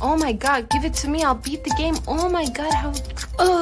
Oh my god, give it to me. I'll beat the game. Oh my god, how. Oh.